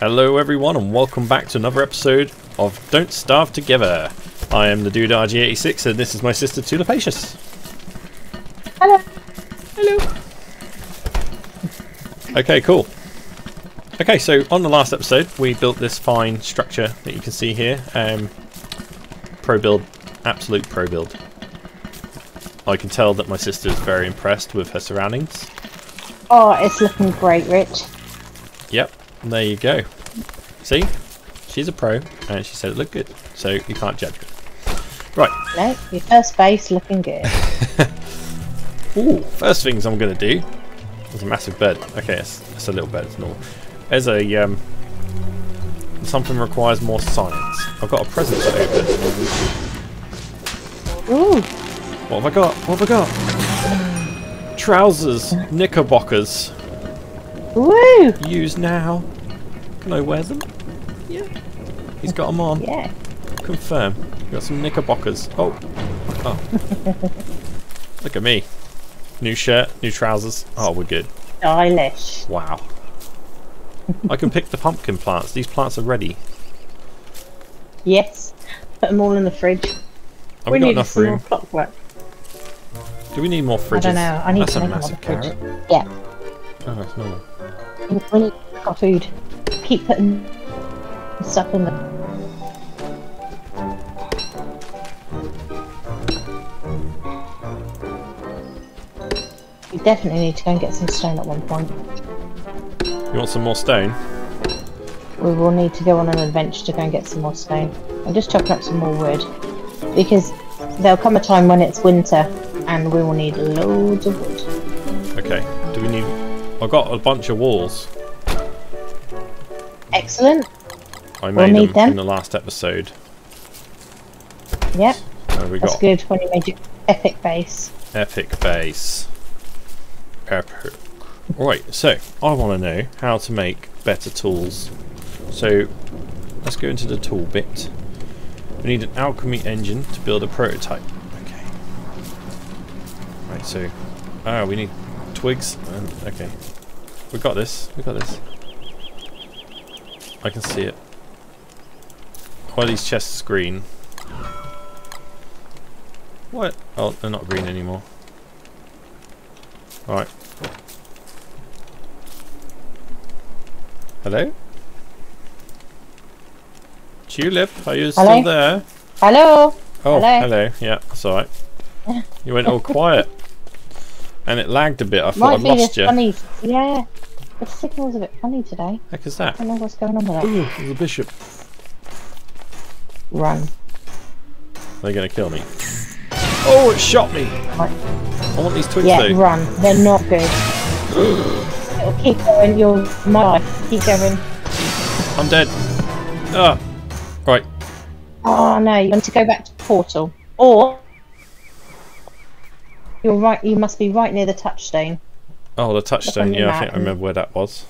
Hello everyone and welcome back to another episode of Don't Starve Together. I am the dude RG86 and this is my sister Tulipatius. Hello. Hello. Okay, cool. Okay, so on the last episode we built this fine structure that you can see here. Um, pro build, absolute pro build. I can tell that my sister is very impressed with her surroundings. Oh, it's looking great, Rich. Yep, there you go. See? She's a pro, and she said it looked good, so you can't judge her. Right. No, your first base looking good. Ooh, first things I'm going to do is a massive bed. Okay, it's, it's a little bed, it's normal. There's a, um, something requires more science. I've got a present to open. Ooh, What have I got? What have I got? Trousers, knickerbockers. woo! Use now. Can I wear them? Yeah. He's got them on. Yeah. Confirm. Got some knickerbockers. Oh. Oh. Look at me. New shirt, new trousers. Oh, we're good. Stylish. Wow. I can pick the pumpkin plants. These plants are ready. Yes. Put them all in the fridge. Have we, got need enough room? clockwork. Do we need more fridges? I don't know. I need That's to a massive carrot. Yeah. Oh, that's normal. We need got food. Keep putting stuff in the. We definitely need to go and get some stone at one point. You want some more stone? We will need to go on an adventure to go and get some more stone. I'm just chopping up some more wood because there'll come a time when it's winter and we will need loads of wood. Okay. Do we need... I've got a bunch of walls. Excellent. I We'll made need them, them. in the last episode. Yep, So we that's got good when you made your epic base. epic base. Epic. Right, so I want to know how to make better tools. So let's go into the tool bit. We need an alchemy engine to build a prototype. Okay. Right, so ah, we need twigs. And, okay, we got this. We got this. I can see it. Why are these chests green? What? Oh, they're not green anymore. Alright. Hello? Tulip, are you still there? Hello. Oh, Hello? hello. Yeah, that's alright. You went all quiet. And it lagged a bit. I thought Might I'd be lost you. funny. Yeah, the signal's a bit funny today. Heck is that? I don't know what's going on with that. Ooh, there's a bishop. Run. They're gonna kill me. Oh, it shot me! Right. I want these twigs Yeah, though. run. They're not good. It'll keep going. You'll my. Keep going. I'm dead. Ah. Right. Oh no, you want to go back to the portal. Or you're right you must be right near the touchstone. Oh, the touchstone. Yeah, I think I remember where that was.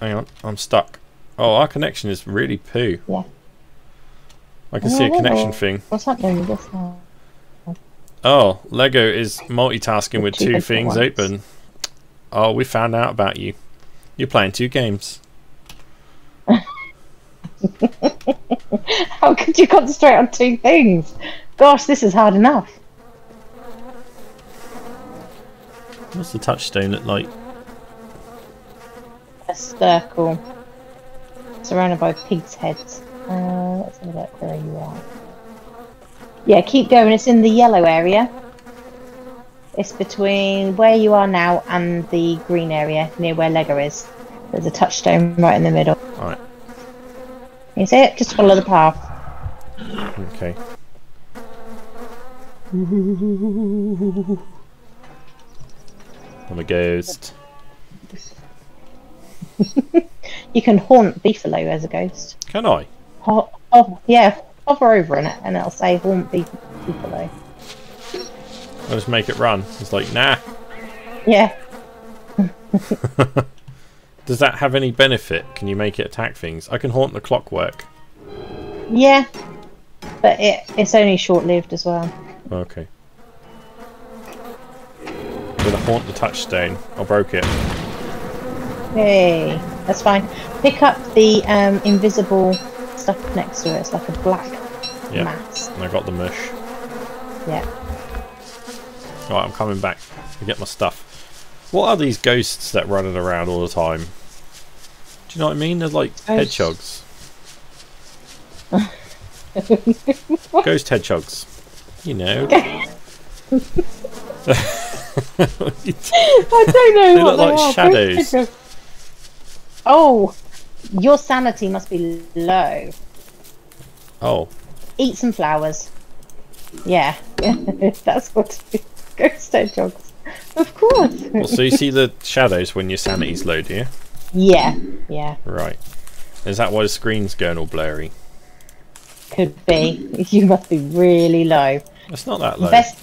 Hang on, I'm stuck. Oh, our connection is really poo. Yeah. I can see a Oh, connection oh. thing. What's happening with this now? Oh, Lego is multitasking with Two two things ones. open. Oh, we found out about you. You're playing two games. How could you concentrate on two things? Gosh, this is hard enough. What's the touchstone look like? A circle surrounded by pigs' heads. Uh, let's have a look where you are. Yeah, keep going. It's in the yellow area. It's between where you are now and the green area near where Lego is. There's a touchstone right in the middle. Alright, You see it? Just follow the path. okay. I'm a ghost. You can haunt Beefalo as a ghost. Can I? Ho- ho- yeah, hover over in it and it'll say haunt Beef- Beefalo. I'll just make it run. It's like, nah. Yeah. Does that have any benefit? Can you make it attack things? I can haunt the clockwork. Yeah. But it, it's only short lived as well. Okay. With a haunt the touchstone. I broke it. Hey, that's fine. Pick up the um, invisible stuff next to it. It's like a black Yeah. mass. And I got the mush. Yeah. Right, I'm coming back to get my stuff. What are these ghosts that running around all the time? Do you know what I mean? They're like hedgehogs. Ghost hedgehogs. You know. I don't know They what look like are. shadows. Oh, your sanity must be low. oh, Eat some flowers. Yeah, that's what ghost hedgehogs. Of course. well, so you see the shadows when your sanity's low, do you? Yeah, yeah, Right. Is that why the screen's going all blurry? could be. You must be really low. It's not that low. Best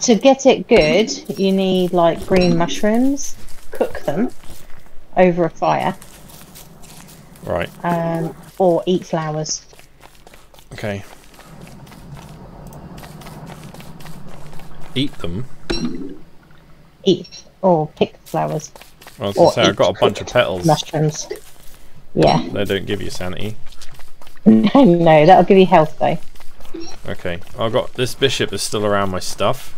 to get it good, you need like green mushrooms. Cook them over a fire, Right. um, or eat flowers. Okay. Eat them. Eat or pick flowers. I was going to say, I've got a bunch of petals. Mushrooms. Yeah. They don't give you sanity. no, that'll give you health though. Okay. I've got this bishop is still around my stuff.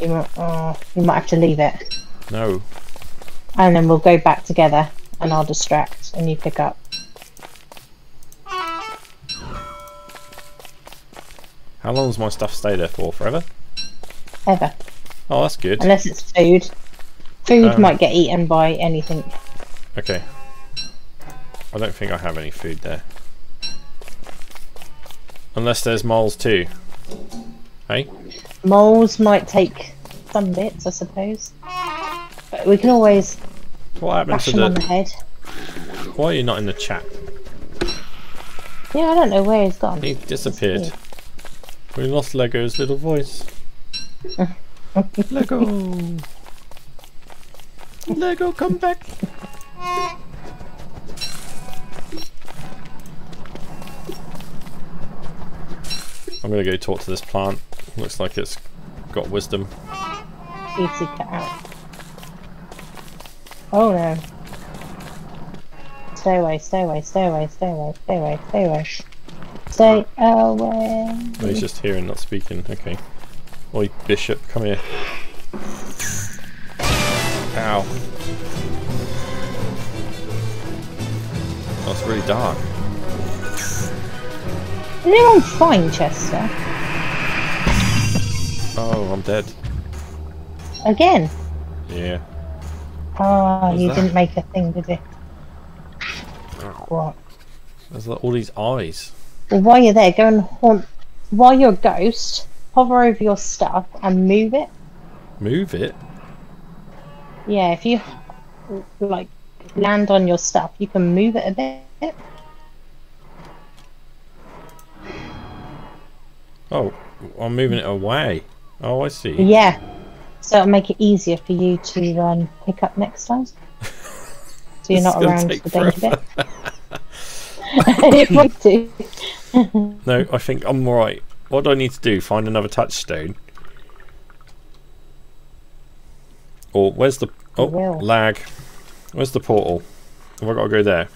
You might, oh, you might have to leave it, No. and then we'll go back together, and I'll distract, and you pick up. How long does my stuff stay there for? Forever? Ever, Oh, that's good. unless it's food. Food Um, might get eaten by anything. Okay. I don't think I have any food there. Unless there's moles too. Hey? Moles might take some bits, I suppose. But we can always What happened to the the... head. Why are you not in the chat? Yeah, I don't know where he's gone. He disappeared. We lost Lego's little voice. Lego! Lego, come back! I'm gonna go talk to this plant. Looks like it's got wisdom. Out. Oh no. Stay away, stay away, stay away, stay away, stay away, stay away. Stay away. Oh, he's just hearing, not speaking. Okay. Oi, Bishop, come here. Ow. That's really dark. Anyone fine, Chester? Oh, I'm dead. Again? Yeah. Oh, you didn't make a thing, did you? What? There's like all these eyes. Well, while you're there, go and haunt. While you're a ghost, hover over your stuff and move it. Move it. Yeah, if you like land on your stuff, you can move it a bit. Oh, I'm moving it away. Oh, I see. Yeah. So it'll make it easier for you to um, pick up next time. So you're not around for the danger bit. it might do. No, I think I'm alright. What do I need to do? Find another touchstone? Or where's the... Oh, lag. Where's the portal? Have I got to go there?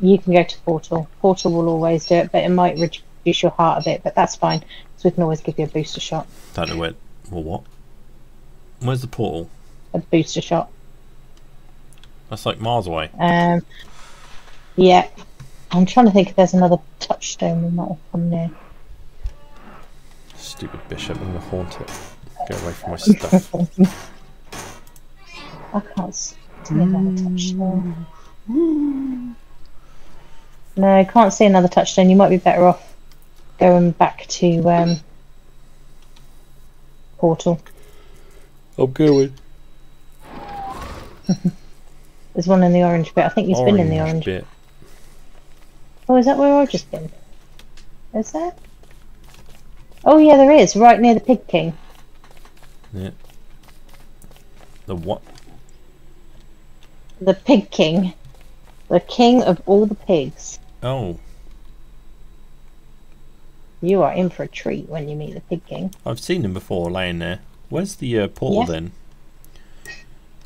You can go to Portal. Portal will always do it, but it might reduce your heart a bit, but that's fine. So we can always give you a booster shot. Don't know where... Well, what? Where's the portal? A booster shot. That's like miles away. Um, yeah. I'm trying to think if there's another touchstone we might have come near. Stupid bishop, I'm gonna haunt it. Get away from my stuff. I can't see another touchstone. No, I can't see another touchstone. You might be better off going back to um, Portal. I'm going. There's one in the orange bit. I think he's been in the orange. bit. Oh, is that where I've just been? Is there? Oh yeah, there is. Right near the Pig King. Yeah. The what? The Pig King. The king of all the pigs. Oh, You are in for a treat when you meet the Pig King. I've seen him before laying there. Where's the uh, portal Yeah. then?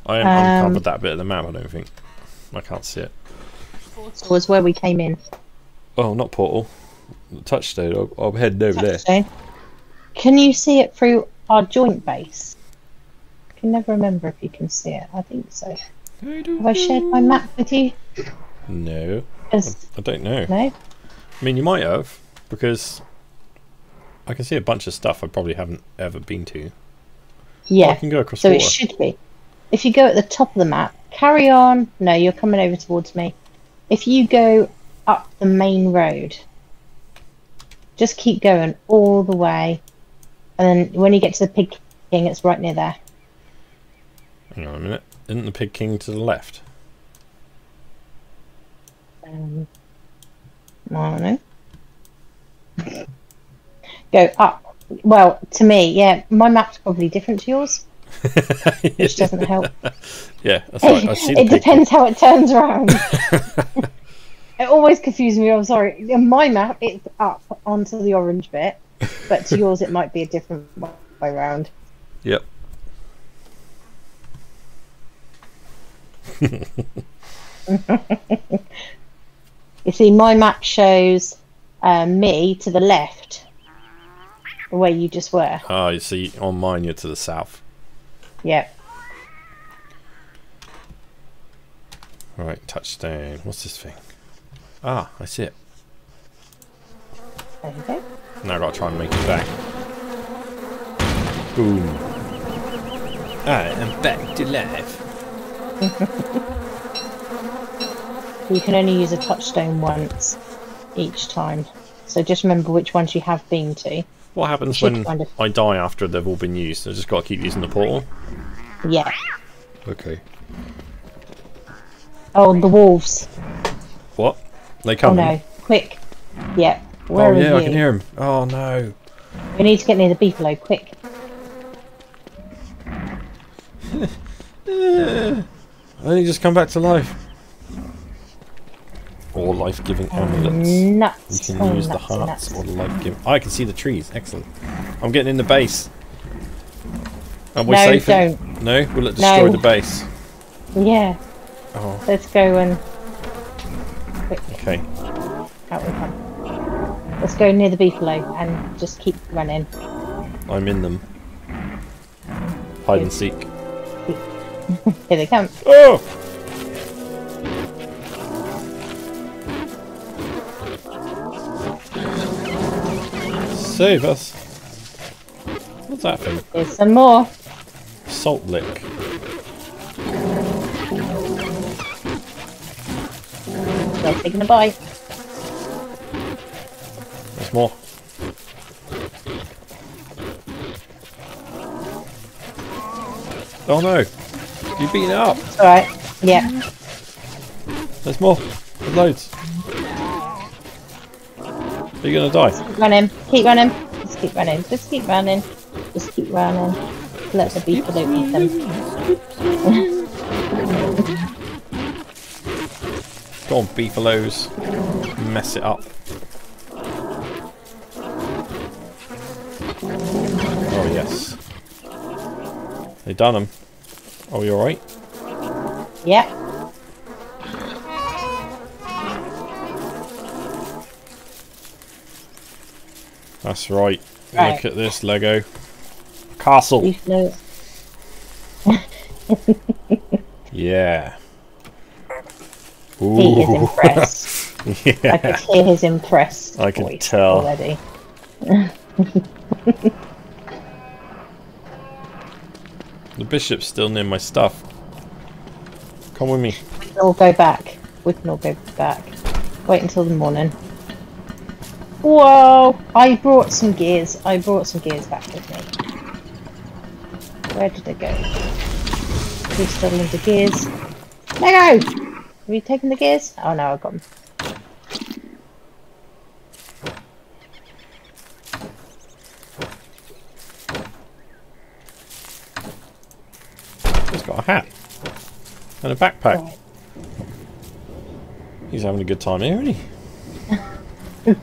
I haven't Um, uncovered that bit of the map, I don't think. I can't see it. Was where we came in. Oh, not portal. Touchstone. I'll, I'll head over there. Touchstone. Can you see it through our joint base? I can never remember if you can see it. I think so. Have I shared my map with you? No, 'Cause- I don't know. no. I mean, you might have, because I can see a bunch of stuff I probably haven't ever been to. Yeah, I can go across So water. it should be. If you go at the top of the map, carry on. No, you're coming over towards me. If you go up the main road, just keep going all the way, and then when you get to the Pig King, it's right near there. Hang on a minute. Isn't the Pig King to the left? Um, I don't know. Go up. Well, to me, yeah, my map's probably different to yours, which doesn't help. Yeah, right. I see it depends how it turns around. it always confuses me. I'm sorry. In my map, it's up onto the orange bit, but to yours, it might be a different way around. Yep. You see, my map shows uh, me to the left, where you just were. Ah, you see, on mine you're to the south. Yep. Right, touchstone. What's this thing? Ah, I see it. There you go. Now i got to try and make it back. Boom. I am back to life. You can only use a touchstone once each time. So just remember which ones you have been to. What happens when find it. I die after they've all been used? I just got to keep using the portal. Yeah. Okay. Oh, the wolves. What? They come. Oh no. Quick. Yep. Where Oh yeah? I can hear them. Oh no. We need to get near the beefalo, quick. I only just come back to life. Or life-giving mm, amulets. You can oh, use the hearts nuts. or the life-giving. I can see the trees. Excellent. I'm getting in the base. Are we No, safe? don't. No, will it destroy No. the base? Yeah. Oh, Let's go and quick okay. out we come. Let's go near the beefalo and just keep running. I'm in them. Hide and seek. Here they come. Oh! Save us. What's that thing? Here's some more. Salt lick. They're taking a bite. There's more. Oh no! You beating it up! Alright. Yeah. There's more! There's loads! Are you gonna die? Keep running. Keep running. Just keep running. Just keep running. Just keep running. Let the beefalo eat them. Go on, beefaloes. Mess it up. Oh, yes. They done them. Oh, you alright? Yep. That's right. Right. Look at this Lego. Castle. Beefalo. Yeah. He is Ooh. impressed. I yeah. could hear his impressed I can voice tell. already. The bishop's still near my stuff. Come with me. We can all go back. We can all go back. Wait until the morning. Whoa! I brought some gears. I brought some gears back with me. Where did they go? We've stolen the gears. Lego! Have you taken the gears? Oh no, I've got them. He's got a hat. And a backpack. Right. He's having a good time here, isn't he?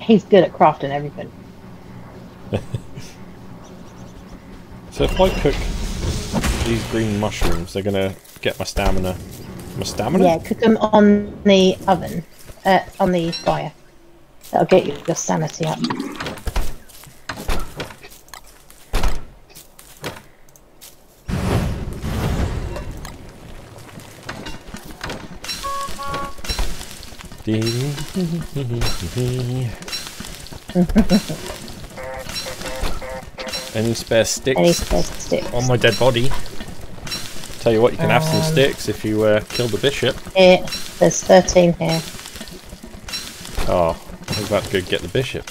He's good at crafting everything. So if I cook these green mushrooms, they're gonna get my stamina. My stamina? Yeah, cook them on the oven, uh, on the fire. That'll get you your sanity up. Any spare sticks Any spare sticks? on my dead body? Tell you what, you can have some Um, sticks if you uh, kill the bishop. Here, there's 13 here. Oh, I was about to go get the bishop.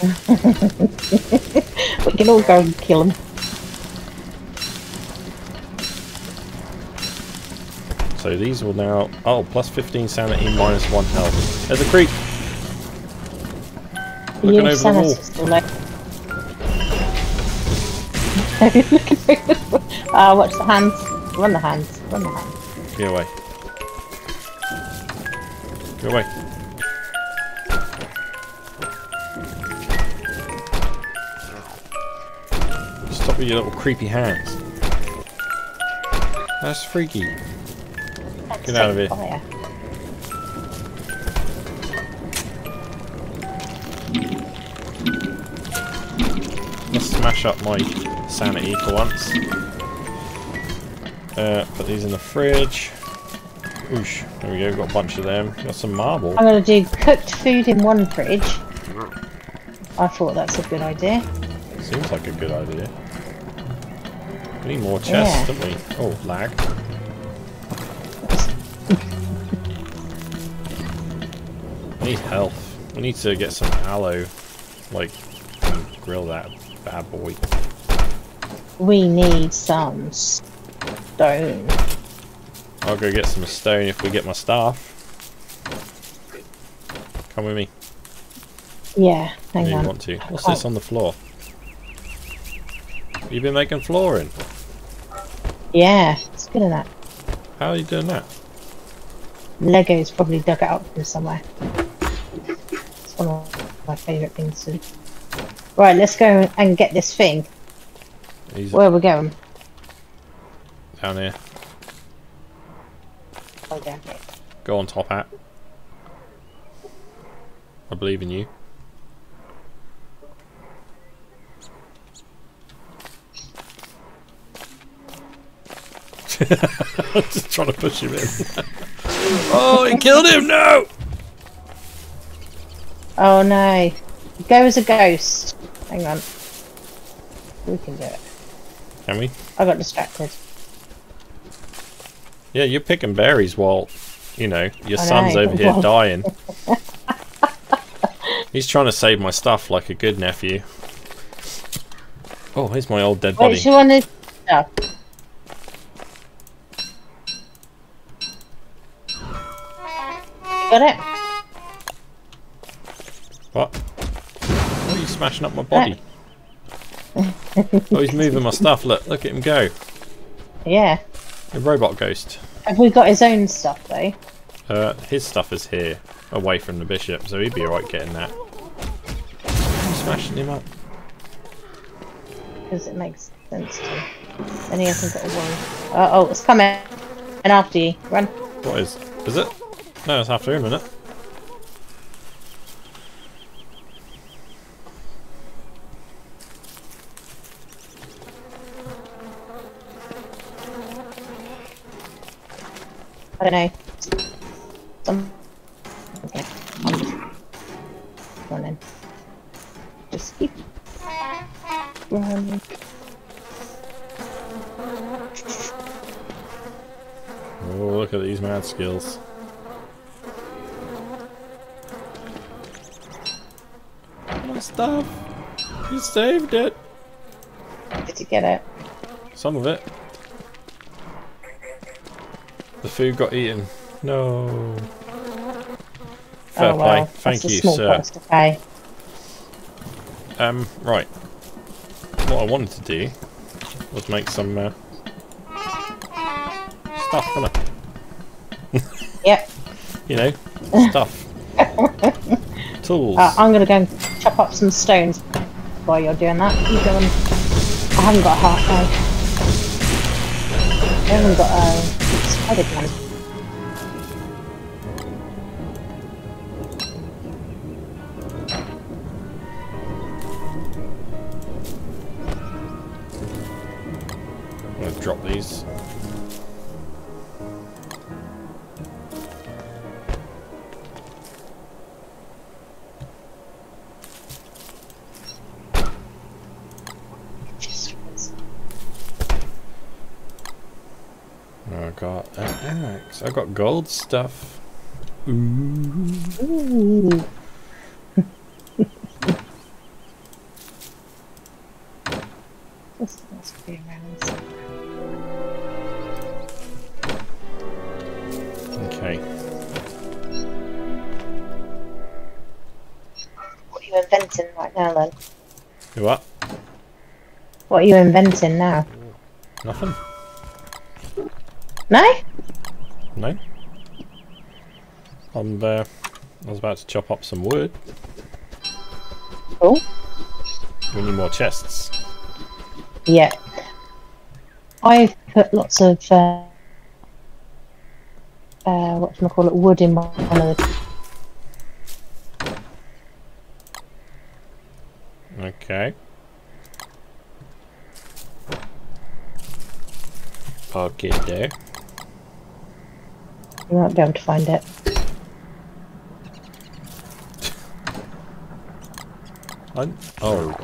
We can all go and kill them. So these will now... Oh, plus 15 sanity, minus 1 health. There's a creep! Looking over the sanity wall. Ah, watch the hands. Run the hands. Run the hands. Get away. Get away. Stop with your little creepy hands. That's freaky. Get out of here. Fire. Let's smash up my sanity for once. Uh, put these in the fridge. Oosh, there we go, got a bunch of them. Got some marble. I'm going to do cooked food in one fridge. I thought that's a good idea. Seems like a good idea. We need more chests, Yeah. don't we? Oh, lag. Need health. We need to get some aloe, like, grill that bad boy. We need some stone. I'll go get some stone if we get my staff. Come with me. Yeah, hang if you on. want to. What's Oh. this on the floor? You've been making flooring. Yeah, it's good in that. How are you doing that? Lego's probably dug it up from somewhere. Favourite things to do. Right, let's go and get this thing. He's Where are we going? down here. Oh, down here. Go on, top hat. I believe in you. Just trying to push him in. oh, he killed him! No! Oh no. Go as a ghost. Hang on. We can do it. Can we? I got distracted. Yeah, you're picking berries while, you know, your I son's know, over here dying. He's trying to save my stuff like a good nephew. Oh, here's my old dead body. Which one is stuff? Got it? What? Why are you smashing up my body? oh, he's moving my stuff. Look, look at him go. Yeah. A robot ghost. Have we got his own stuff though? Uh, his stuff is here, away from the bishop, so he'd be alright getting that. I'm smashing him up. Because it makes sense to. Then he hasn't got to worry. Uh, oh, it's coming. And after you. Run. What is? Is it? No, it's after him, isn't it? I don't. Some. Okay. I'm just running. Just keep running. Oh, look at these mad skills. My stuff. You saved it. Did you get it? Some of it. The food got eaten. No. Fair oh play. Thank that's you, a small sir. price. Um, right. What I wanted to do was make some uh, stuff, innit? Yep. You know, stuff. Tools. Uh, I'm gonna go and chop up some stones while you're doing that. You go and I haven't got a heart no. I haven't got a spider gold stuff. Ooh. Ooh. this must be around somewhere. Okay. What are you inventing right now then? You what? What are you inventing now? Nothing? No? No? I'm, uh, I was about to chop up some wood. Cool. We need more chests. Yeah. I've put lots of uh, uh, what can I call it? Wood in one of the. Okay. Park it there. You won't be able to find it. I oh,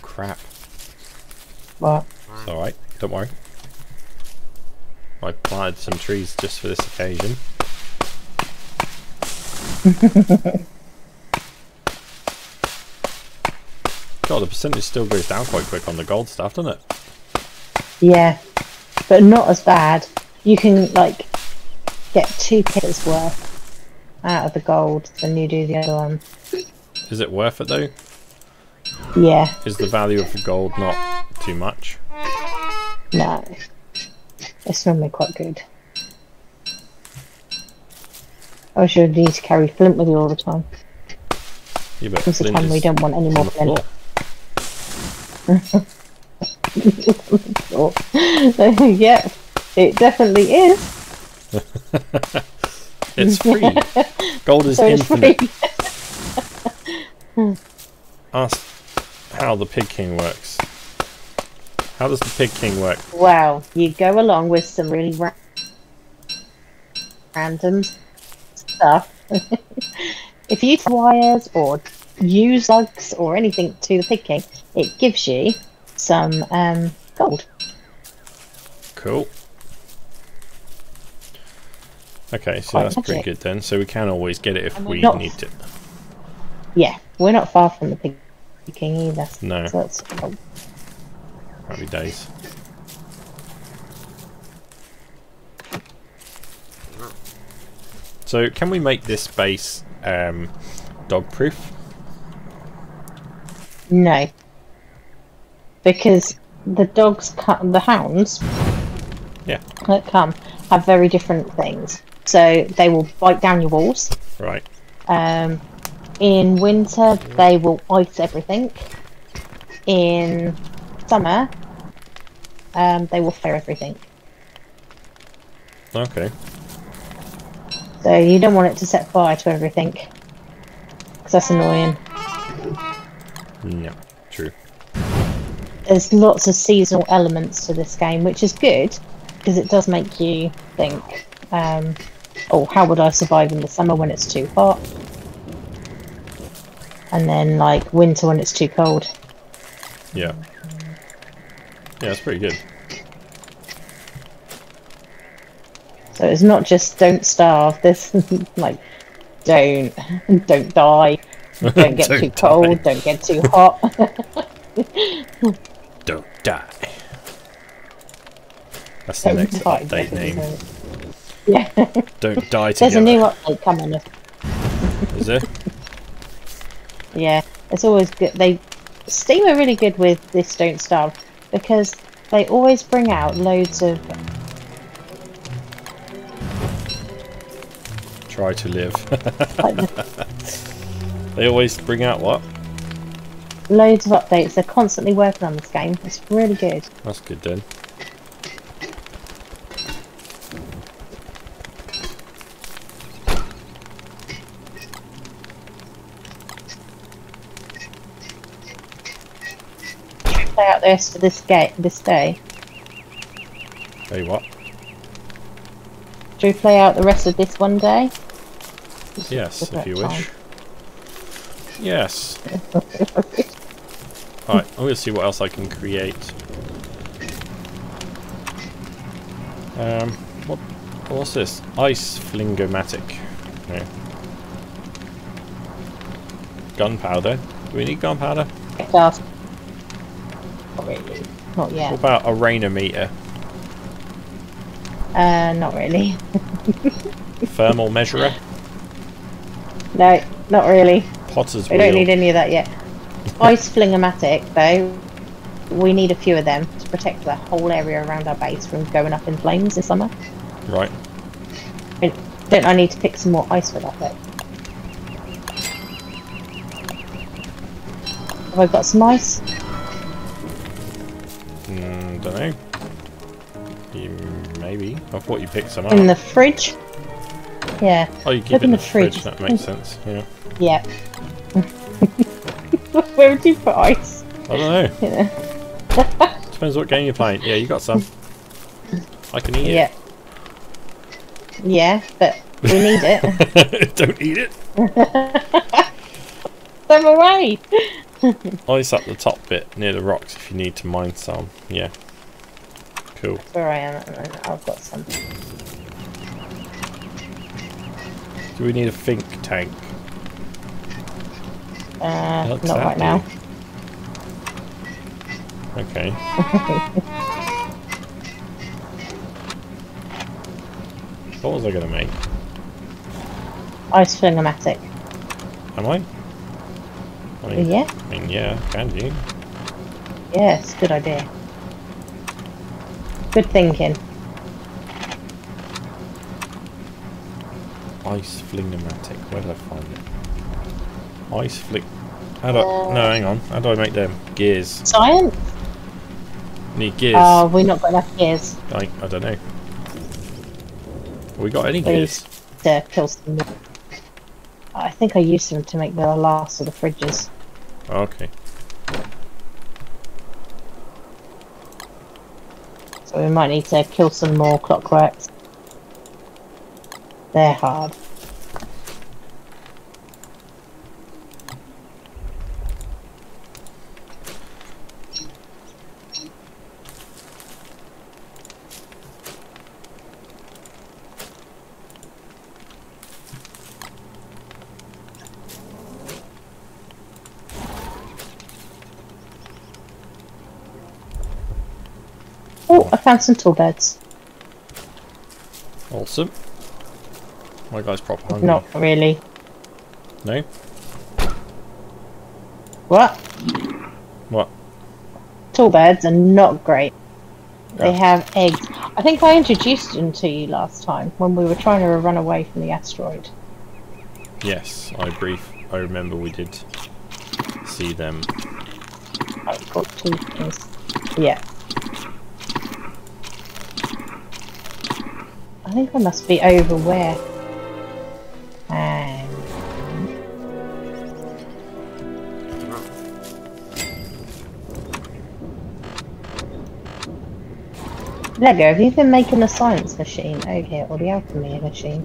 crap. What? It's alright, don't worry. I planted some trees just for this occasion. God, the percentage still goes down quite quick on the gold stuff, doesn't it? Yeah, but not as bad. You can like get two pitters worth out of the gold than you do the other one. Is it worth it though? Yeah, Is the value of the gold not too much? no, it's normally quite good. I should need to carry flint with you all the time. Yeah, but Most of the flint time we don't want any more flint. yeah, it definitely is. It's free. Gold is So infinite. free. Ask how the Pig King works. How does the Pig King work? Well, you go along with some really ra- random stuff. if you use wires or use lugs or anything to the pig king, it gives you some um, gold. Cool. Okay, so Quite that's pretty good then. So we can always get it if And we're we not- need it. Yeah, we're not far from the pig king either. No, So that's oh, days. So can we make this base um, dog proof? no, because the dogs, the hounds Yeah. that come have very different things. So they will bite down your walls. Right. Um, in winter, they will ice everything. In summer, um, they will fire everything. Okay. So you don't want it to set fire to everything, because that's annoying. Yeah, True. There's lots of seasonal elements to this game, which is good because it does make you think, um, "Oh, how would I survive in the summer when it's too hot?" And then like winter when it's too cold. Yeah. Yeah, that's pretty good. So it's not just don't starve. This like don't don't die, don't get Don't too die. cold, don't get too hot. Don't die. That's the Don't next die, update name. Yeah, Don't die together. there's a new update coming. Is there? Yeah, it's always good. They Steam are really good with this don't starve because they always bring out loads of Try to live. like, the- they always bring out what? loads of updates. They're constantly working on this game. It's really good. That's good then. Play out the rest of this this day? You what. Do we play out the rest of this one day? Yes, if you at wish. Yes. Alright, I'm gonna see what else I can create. Um, what? What's this? Ice flingomatic. No. Gunpowder. Do we need gunpowder? Gas. Not. Not What yet. about a rainometer? Uh, not really. Thermal measurer? No, not really. Potter's We wheel. don't need any of that yet. Ice flingomatic, though. We need a few of them to protect the whole area around our base from going up in flames this summer. Right. Don't I need to pick some more ice for that though? Have I got some ice? Maybe. I thought you picked some up. In the fridge? Yeah, oh, you keep it in in the the fridge. fridge. That makes sense. Yeah. yeah. Where would you put ice? I don't know. Yeah. Depends what game you're playing. Yeah, you got some. I can eat Yeah. Yeah, but we need it. it. don't eat it. Them away! Ice up the top bit near the rocks if you need to mine some. Yeah. Cool. That's where I am at the moment. I've got some. Do we need a think tank? Uh, Looks not right now. Okay. What was I gonna make? Ice flingomatic. Am I? I mean, Yeah? I mean, yeah, can you? Yes, good idea. Good thinking. Ice flingomatic. Where did I find it? Ice flick. How do I, Uh, no, hang on. How do I make them? Gears. Science? Need gears. Oh, we not got enough gears I, I don't know. We got any Please. gears? to kill some. I think I used them to make the last of the fridges. Oh, okay. So we might need to kill some more clockworks. They're hard. I found some tallbirds. Awesome. My guy's proper hungry. Not really. No? What? What? Tallbirds are not great. They Oh. have eggs. I think I introduced them to you last time when we were trying to run away from the asteroid. Yes, I brief. I remember we did see them. I've got two things. Yeah. I think I must be over where. And Lego, have you been making the science machine over here or the alchemy machine?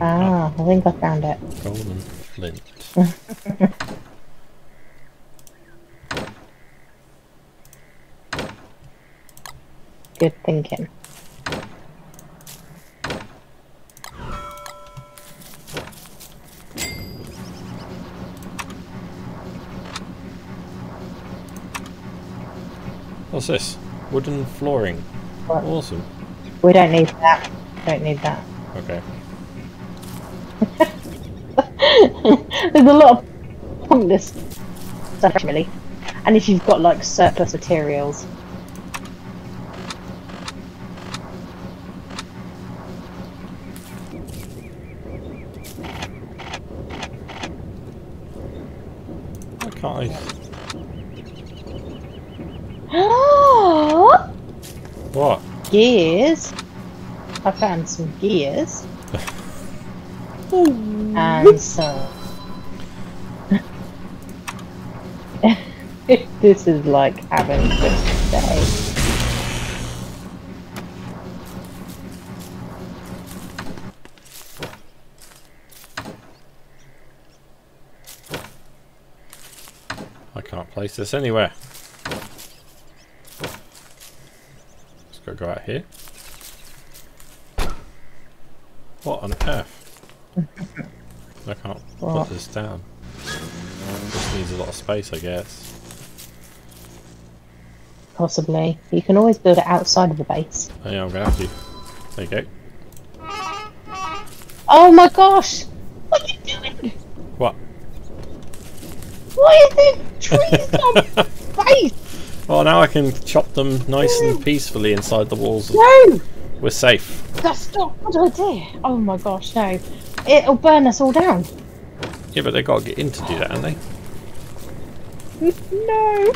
Ah, I think I found it. Golden flint. Good thinking. What's this? Wooden flooring. What? Awesome. We don't need that. Don't need that. Okay. There's a lot of pointless stuff actually. And if you've got like surplus materials. Can't I? Oh, What? Gears. I found some gears. and so. this is like having Christmas Day. I can't place this anywhere. Just gotta go out here. What on earth? I can't What? put this down. This needs a lot of space, I guess. Possibly. You can always build it outside of the base. Oh, yeah, I'm gonna have to. There you go. Oh my gosh! What are you doing? What? Why are there trees on base? Well, now I can chop them nice and peacefully inside the walls. No! We're safe. That's not a good idea. Oh my gosh, no. It'll burn us all down. Yeah, but they've got to get in to do that, haven't they? No.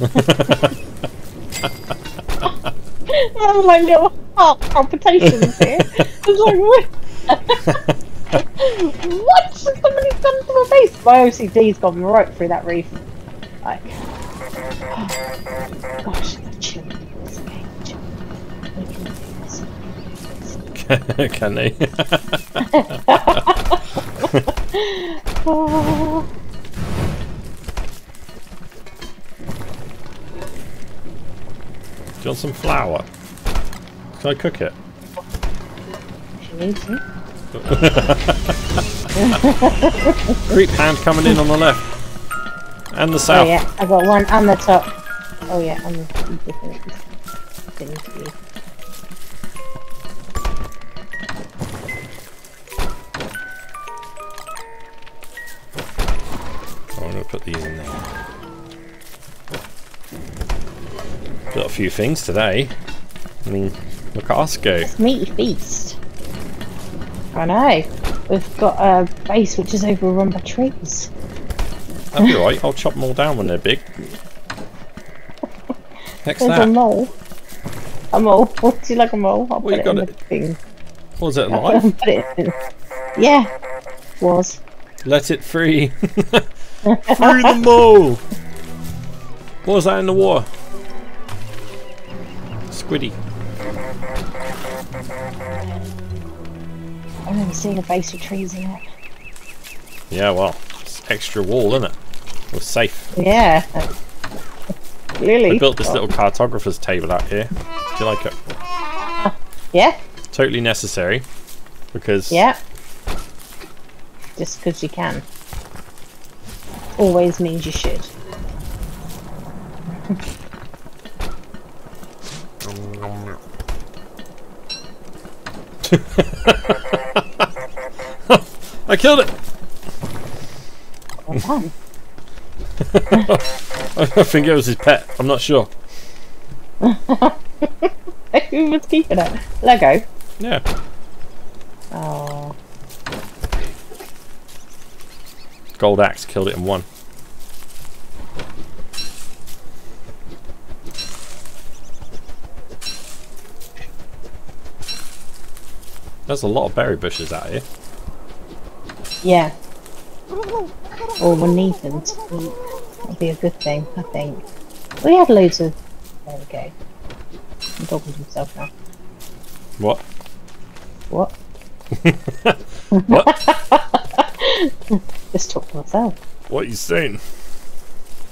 I'm like little heart palpitations here. It's like, what? what? Somebody's gone to my base. My OCD's gone right through that reef. Like, gosh, chill. It's okay, chill. We can do this. they? can they? Oh. Do you want some flour? Can I cook it? It. Creep hand coming in on the left. And the oh, south. Oh yeah, I've got one on the top. Oh yeah, on the different things. I'm going to oh, put these in there. Got a few things today. I mean, look at us go. Meaty feast. I know. We've got a base which is overrun by trees. That'll be alright. I'll chop them all down when they're big. Next There's a mole. A mole. Would you like a mole? I'll Well, put it in got the it. thing. Was it alive? put it in. Yeah. Was. Let it free. free the mole. What was that in the water? Squiddy. I've never seen a base of trees in it. Yeah, well, it's extra wall, isn't it? We're safe. Yeah. Clearly. I built this little cartographer's table out here. Do you like it? Yeah. Totally necessary because Yeah. Just because you can. Always means you should. I killed it. Well. I think it was his pet. I'm not sure. Who was keeping it? Lego. Yeah. Oh. Gold axe killed it in one. There's a lot of berry bushes out here. Yeah. Or we need them to eat. Be a good thing, I think. We had loads of. There we go. I'm talking to myself now. What? What? What? Just talk to myself. what are you saying?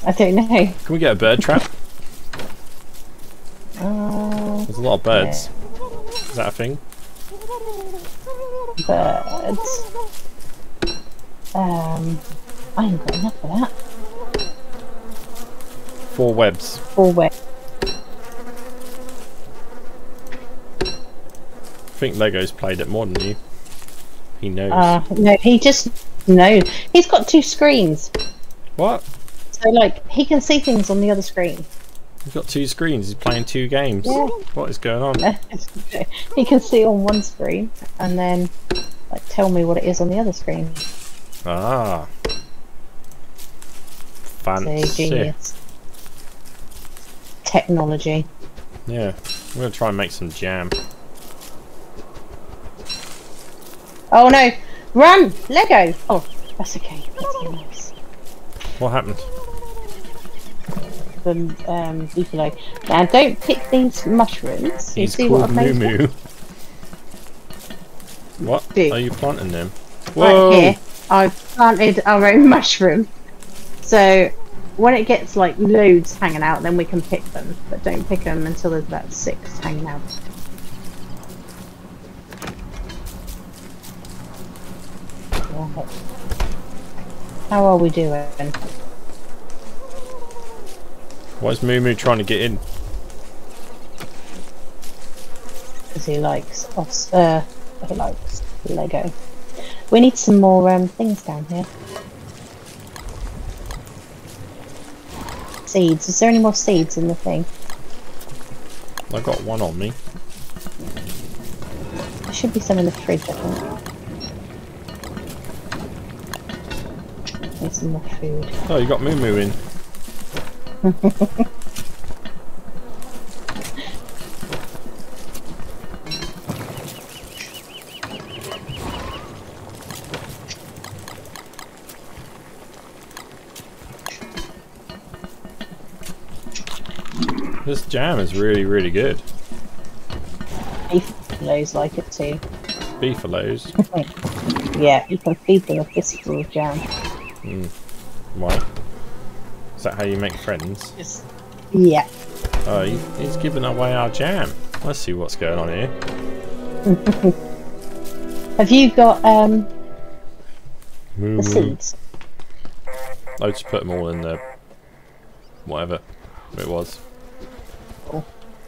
I don't know. Can we get a bird trap? Uh, There's a lot of birds. Is that a thing? birds. Um, I ain't got enough of that. Four webs. Four way. I think Lego's played it more than you. He knows. Uh, no, he just knows. He's got two screens, what? so like he can see things on the other screen. He's got two screens. He's playing two games. Yeah. What is going on? he can see on one screen and then like tell me what it is on the other screen. Ah. Fancy. genius. Technology. Yeah, I'm gonna try and make some jam. Oh no! Run! Lego! Oh, that's okay. That's. What happened? The um, beefalo. Now don't pick these mushrooms. You He's see what called I've Moo? Moo. What? Do. Are you planting them? Right Whoa! here, I've planted our own mushroom. So when it gets like loads hanging out, then we can pick them. But don't pick them until there's about six hanging out. How are we doing? Why is Moo Moo trying to get in? Because he likes us. Uh, he likes Lego. We need some more um, things down here. Seeds. Is there any more seeds in the thing? I got one on me. There should be some in the fridge, I think. Need some more food. Oh, you got Moo Moo in. jam is really, really good. Beefaloes like it too. Beefaloes. Yeah, you can feed them a fistful of jam. Mm. Why? Is that how you make friends? Yes. Yeah. Oh, he, he's giving away our jam. Let's see what's going on here. Have you got um Moo the seeds? I just put them all in the whatever it was.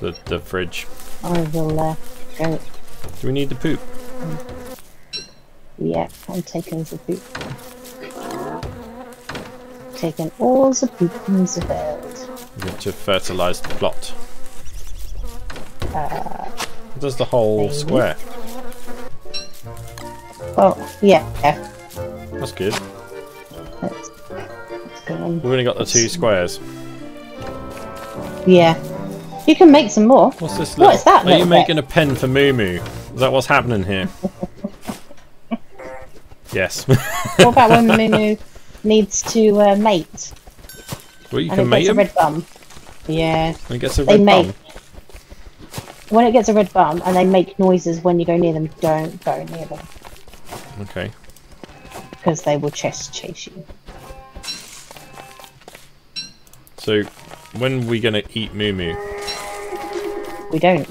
The the fridge. I will uh, go. Do we need the poop? Yeah, I'm taking the poop. Taking all the poop in the world. We have to fertilise the plot. Uh, Does the whole maybe. square? oh, yeah, yeah. That's good. Let's, let's go on. We've only got the two squares. Yeah. You can make some more. What's this? What is that Are you little making a pen for Moo Moo? Is that what's happening here? yes. What about when Moo needs to uh, mate? well, you and can it mate gets a him. red bum. Yeah. And it gets a They red mate. bum. When it gets a red bum and they make noises when you go near them, don't go near them Okay. because they will chest chase you. So, when are we gonna eat Moo Moo? We don't.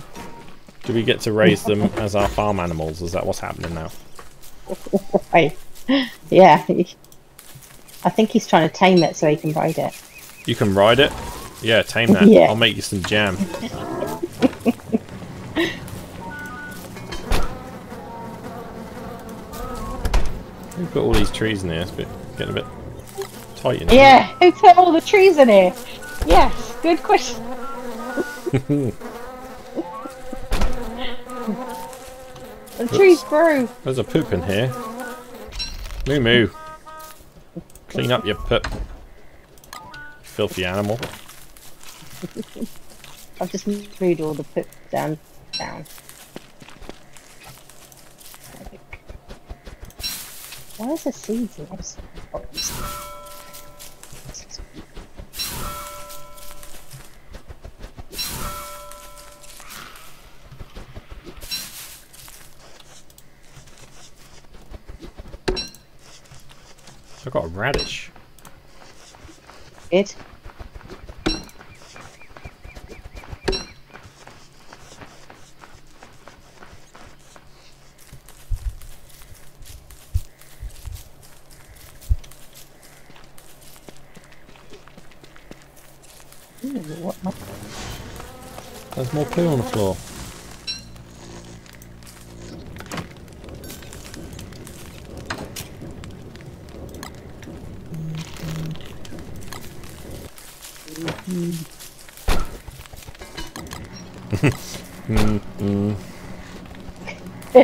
Do we get to raise them as our farm animals? Is that what's happening now? Right. Yeah. I think he's trying to tame it so he can ride it. You can ride it. Yeah, tame that. Yeah. I'll make you some jam. We've got all these trees in here. It's getting a bit tight in here. Yeah. Who put all the trees in here? Yes. Good question. the trees grew. There's a poop in here. Moo moo. Clean up your poop. Filthy animal. I've just moved all the poop down. Down. Why is there seeds in this? I've got a radish. It? Ooh, what There's more poo on the floor.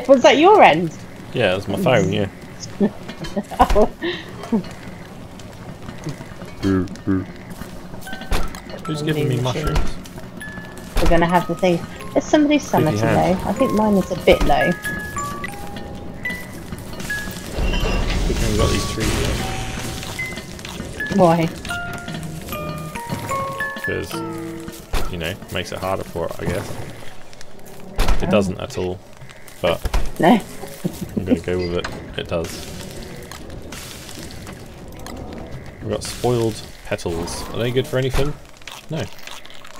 Was that your end? Yeah, that's my phone, yeah. Who's giving me mushrooms? We're going to have the thing. Is somebody's low? hand. I think mine is a bit low. Good thing we got these trees Why? because you know makes it harder for it, I guess. It oh. doesn't at all, but No. I'm gonna go with it. It does. We've got spoiled petals. Are they good for anything? No.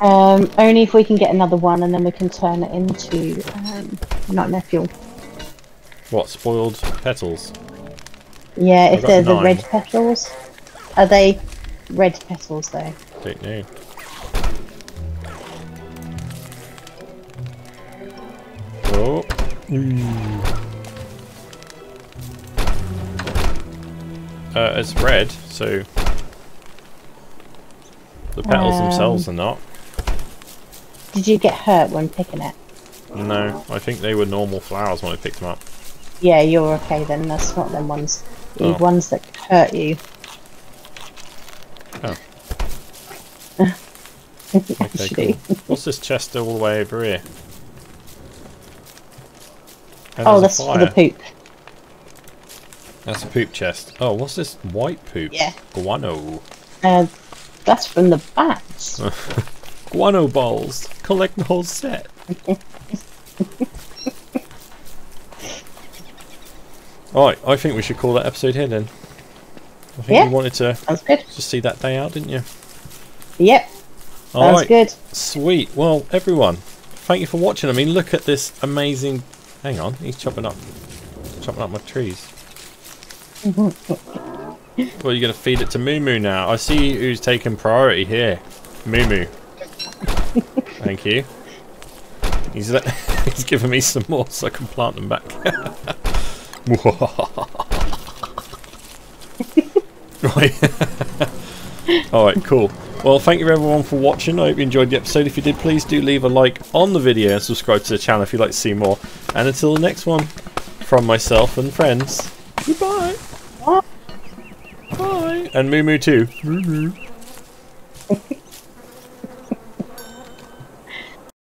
Um, only if we can get another one and then we can turn it into um, nightmare fuel. What spoiled petals? Yeah, if they're the red petals. Are they red petals though? Don't know. Oh. Uh, it's red, so the petals Um, themselves are not. Did you get hurt when picking it? No, I think they were normal flowers when I picked them up. Yeah, you're okay then. That's not them ones. You need Oh. ones that hurt you. Oh. Actually. cool. What's this chest all the way over here? And Oh, that's for the poop. That's a poop chest. Oh, what's this white poop? Yeah. Guano. Uh, that's from the bats. Guano balls. Collect the whole set. Alright, I think we should call that episode here then. I think Yeah. you wanted to just see that day out, didn't you? Yep, sounds Alright, good. sweet. Well, everyone, thank you for watching. I mean, look at this amazing... Hang on, he's chopping up, chopping up my trees. well, you're to feed it to Moo Moo now. I see who's taking priority here. Moo Moo. Thank you. He's, let- he's giving me some more so I can plant them back. right. Alright, cool. Well, thank you everyone for watching. I hope you enjoyed the episode. If you did, please do leave a like on the video and subscribe to the channel if you'd like to see more. And until the next one, from myself and friends, goodbye. Bye. And Moo Moo too. Moo Moo.